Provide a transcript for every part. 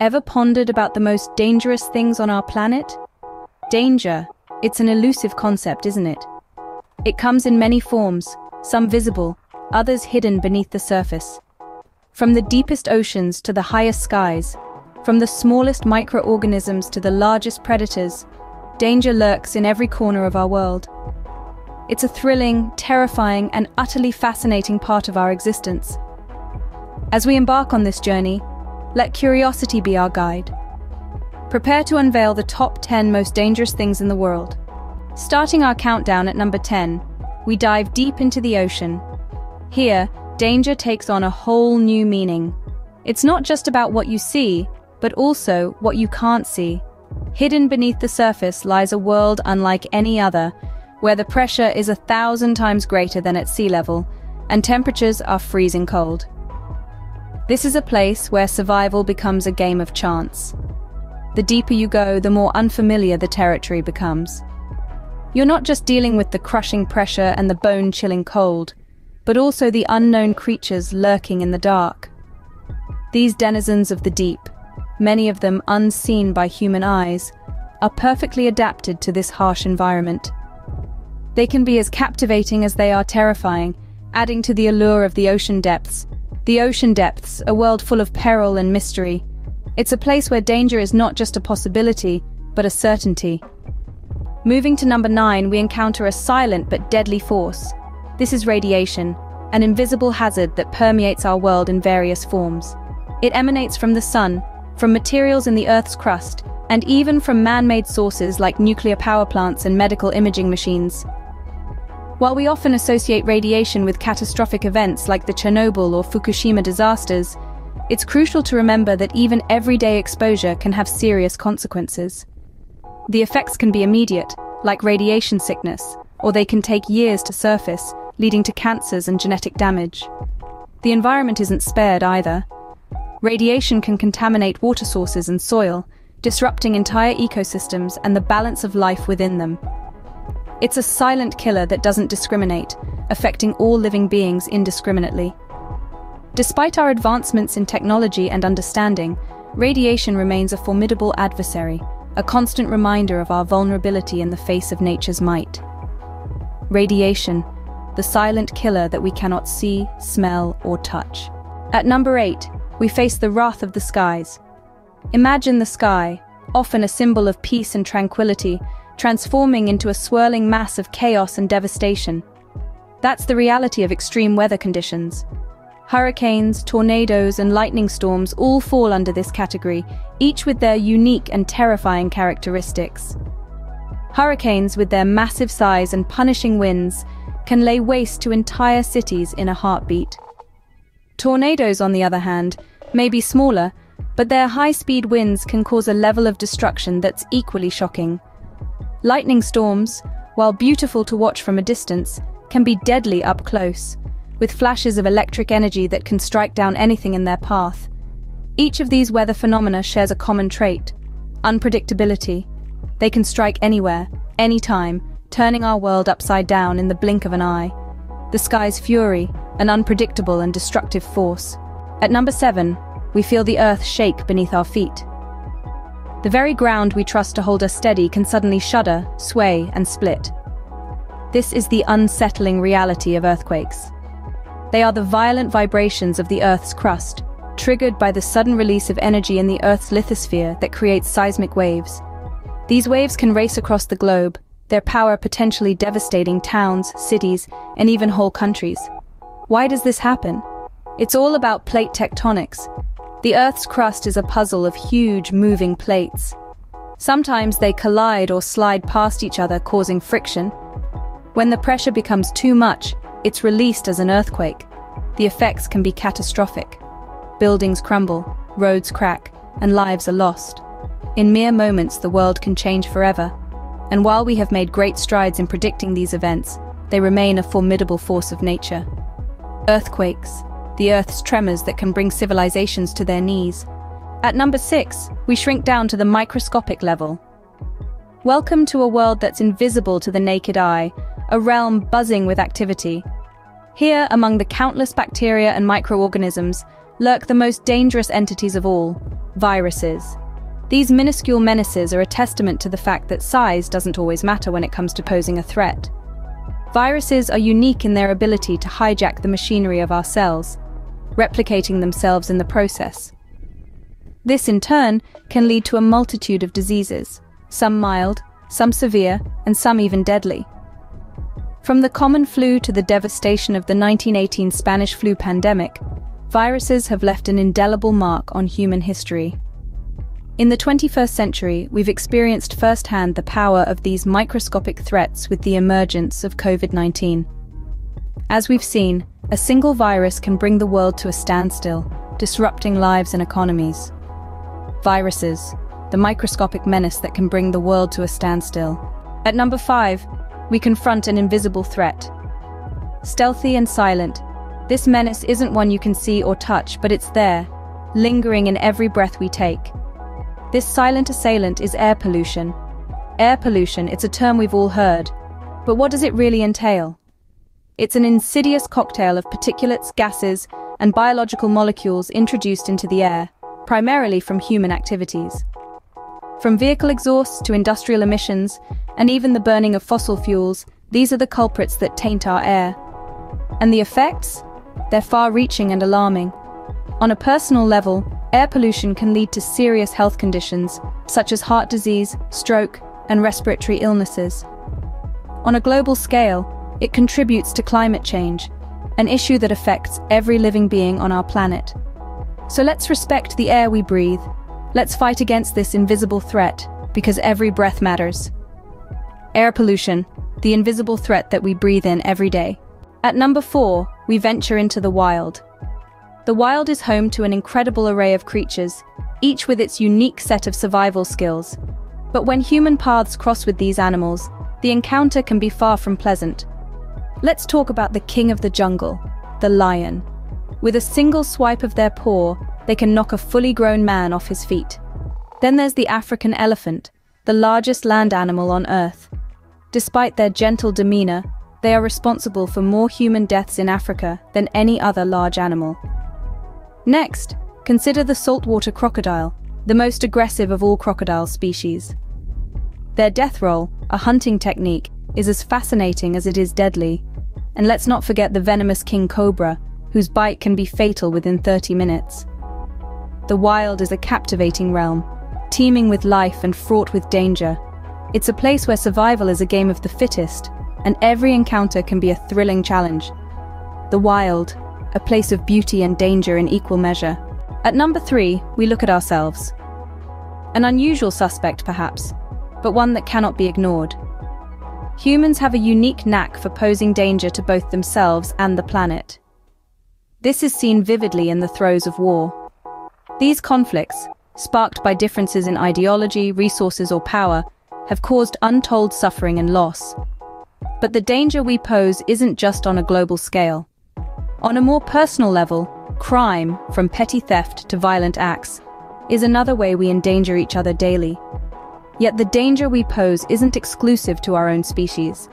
Ever pondered about the most dangerous things on our planet? Danger. It's an elusive concept, isn't it? It comes in many forms, some visible, others hidden beneath the surface. From the deepest oceans to the highest skies, from the smallest microorganisms to the largest predators, danger lurks in every corner of our world. It's a thrilling, terrifying, and utterly fascinating part of our existence. As we embark on this journey, let curiosity be our guide. Prepare to unveil the top 10 most dangerous things in the world. Starting our countdown at number 10, we dive deep into the ocean. Here, danger takes on a whole new meaning. It's not just about what you see, but also what you can't see. Hidden beneath the surface lies a world unlike any other, where the pressure is a thousand times greater than at sea level, and temperatures are freezing cold. This is a place where survival becomes a game of chance. The deeper you go, the more unfamiliar the territory becomes. You're not just dealing with the crushing pressure and the bone-chilling cold, but also the unknown creatures lurking in the dark. These denizens of the deep, many of them unseen by human eyes, are perfectly adapted to this harsh environment. They can be as captivating as they are terrifying, adding to the allure of the ocean depths the ocean depths, a world full of peril and mystery. It's a place where danger is not just a possibility, but a certainty. Moving to number 9, we encounter a silent but deadly force. This is radiation, an invisible hazard that permeates our world in various forms. It emanates from the sun, from materials in the Earth's crust, and even from man-made sources like nuclear power plants and medical imaging machines. While we often associate radiation with catastrophic events like the Chernobyl or Fukushima disasters, it's crucial to remember that even everyday exposure can have serious consequences. The effects can be immediate, like radiation sickness, or they can take years to surface, leading to cancers and genetic damage. The environment isn't spared either. Radiation can contaminate water sources and soil, disrupting entire ecosystems and the balance of life within them. It's a silent killer that doesn't discriminate, affecting all living beings indiscriminately. Despite our advancements in technology and understanding, radiation remains a formidable adversary, a constant reminder of our vulnerability in the face of nature's might. Radiation, the silent killer that we cannot see, smell, or touch. At number 8, we face the wrath of the skies. Imagine the sky, often a symbol of peace and tranquility, transforming into a swirling mass of chaos and devastation. That's the reality of extreme weather conditions. Hurricanes, tornadoes, and lightning storms all fall under this category, each with their unique and terrifying characteristics. Hurricanes, with their massive size and punishing winds, can lay waste to entire cities in a heartbeat. Tornadoes, on the other hand, may be smaller, but their high-speed winds can cause a level of destruction that's equally shocking. Lightning storms, while beautiful to watch from a distance, can be deadly up close, with flashes of electric energy that can strike down anything in their path. Each of these weather phenomena shares a common trait, unpredictability. They can strike anywhere, anytime, turning our world upside down in the blink of an eye. The sky's fury, an unpredictable and destructive force. At number 7, we feel the earth shake beneath our feet. The very ground we trust to hold us steady can suddenly shudder, sway, and split. This is the unsettling reality of earthquakes. They are the violent vibrations of the Earth's crust, triggered by the sudden release of energy in the Earth's lithosphere that creates seismic waves. These waves can race across the globe, their power potentially devastating towns, cities, and even whole countries. Why does this happen? It's all about plate tectonics, the Earth's crust is a puzzle of huge, moving plates. Sometimes they collide or slide past each other, causing friction. When the pressure becomes too much, it's released as an earthquake. The effects can be catastrophic. Buildings crumble, roads crack, and lives are lost. In mere moments, the world can change forever. And while we have made great strides in predicting these events, they remain a formidable force of nature. Earthquakes, the Earth's tremors that can bring civilizations to their knees. At number 6, we shrink down to the microscopic level. Welcome to a world that's invisible to the naked eye, a realm buzzing with activity. Here, among the countless bacteria and microorganisms, lurk the most dangerous entities of all, Viruses. These minuscule menaces are a testament to the fact that size doesn't always matter when it comes to posing a threat. Viruses are unique in their ability to hijack the machinery of our cells, replicating themselves in the process. This, in turn, can lead to a multitude of diseases, some mild, some severe, and some even deadly. From the common flu to the devastation of the 1918 Spanish flu pandemic, viruses have left an indelible mark on human history. In the 21st century, we've experienced firsthand the power of these microscopic threats with the emergence of COVID-19. As we've seen, a single virus can bring the world to a standstill, disrupting lives and economies. Viruses, the microscopic menace that can bring the world to a standstill. At number 5, we confront an invisible threat. Stealthy and silent, this menace isn't one you can see or touch, but it's there, lingering in every breath we take. This silent assailant is air pollution. Air pollution, it's a term we've all heard. But what does it really entail? It's an insidious cocktail of particulates, gases, and biological molecules introduced into the air, primarily from human activities. From vehicle exhausts to industrial emissions, and even the burning of fossil fuels, these are the culprits that taint our air. And the effects? They're far-reaching and alarming. On a personal level, air pollution can lead to serious health conditions, such as heart disease, stroke, and respiratory illnesses. On a global scale, it contributes to climate change, an issue that affects every living being on our planet. So let's respect the air we breathe. Let's fight against this invisible threat, because every breath matters. Air pollution, the invisible threat that we breathe in every day. At number four, we venture into the wild. The wild is home to an incredible array of creatures, each with its unique set of survival skills. But when human paths cross with these animals, the encounter can be far from pleasant. Let's talk about the king of the jungle, the lion. With a single swipe of their paw, they can knock a fully grown man off his feet. Then there's the African elephant, the largest land animal on Earth. Despite their gentle demeanor, they are responsible for more human deaths in Africa than any other large animal. Next, consider the saltwater crocodile, the most aggressive of all crocodile species. Their death roll, a hunting technique, is as fascinating as it is deadly. And let's not forget the venomous king cobra, whose bite can be fatal within 30 minutes. The wild is a captivating realm, teeming with life and fraught with danger. It's a place where survival is a game of the fittest, and every encounter can be a thrilling challenge. The wild, a place of beauty and danger in equal measure. At number three, we look at ourselves. An unusual suspect, perhaps, but one that cannot be ignored. Humans have a unique knack for posing danger to both themselves and the planet. This is seen vividly in the throes of war. These conflicts, sparked by differences in ideology, resources or power, have caused untold suffering and loss. But the danger we pose isn't just on a global scale. On a more personal level, crime, from petty theft to violent acts, is another way we endanger each other daily. Yet the danger we pose isn't exclusive to our own species.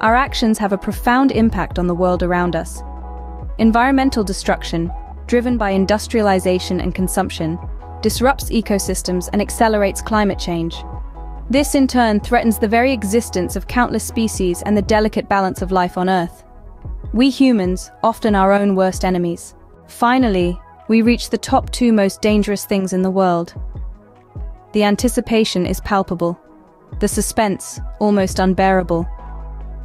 Our actions have a profound impact on the world around us. Environmental destruction, driven by industrialization and consumption, disrupts ecosystems and accelerates climate change. This in turn threatens the very existence of countless species and the delicate balance of life on Earth. We humans, often our own worst enemies. Finally, we reach the top two most dangerous things in the world. The anticipation is palpable. The suspense, almost unbearable.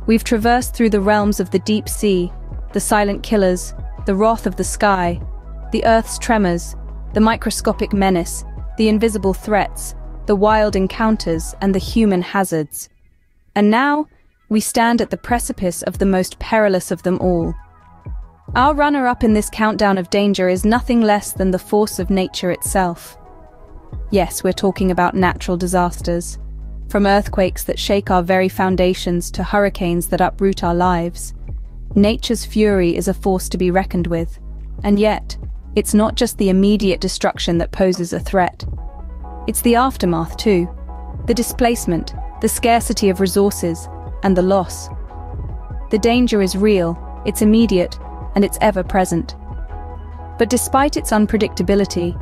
We've traversed through the realms of the deep sea, the silent killers, the wrath of the sky, the Earth's tremors, the microscopic menace, the invisible threats, the wild encounters, and the human hazards. And now, we stand at the precipice of the most perilous of them all. Our runner-up in this countdown of danger is nothing less than the force of nature itself. Yes, we're talking about natural disasters, from earthquakes that shake our very foundations to hurricanes that uproot our lives. Nature's fury is a force to be reckoned with, and yet, it's not just the immediate destruction that poses a threat. It's the aftermath too. The displacement, the scarcity of resources, and the loss. The danger is real, it's immediate, and it's ever present. But despite its unpredictability,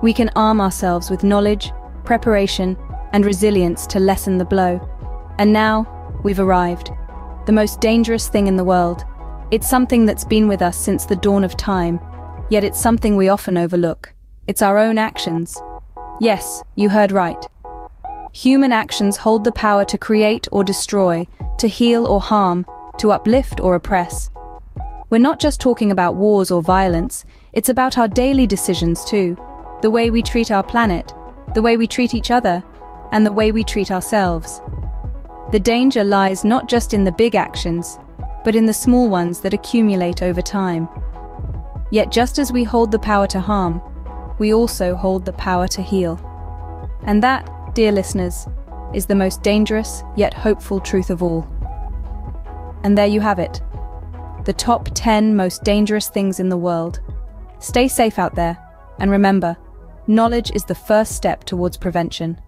We can arm ourselves with knowledge, preparation, and resilience to lessen the blow. And now, we've arrived. The most dangerous thing in the world. It's something that's been with us since the dawn of time, yet it's something we often overlook. It's our own actions. Yes, you heard right. Human actions hold the power to create or destroy, to heal or harm, to uplift or oppress. We're not just talking about wars or violence, it's about our daily decisions too. The way we treat our planet, the way we treat each other, and the way we treat ourselves. The danger lies not just in the big actions, but in the small ones that accumulate over time. Yet just as we hold the power to harm, we also hold the power to heal. And that, dear listeners, is the most dangerous yet hopeful truth of all. And there you have it. The top 10 most dangerous things in the world. Stay safe out there, and remember, knowledge is the first step towards prevention.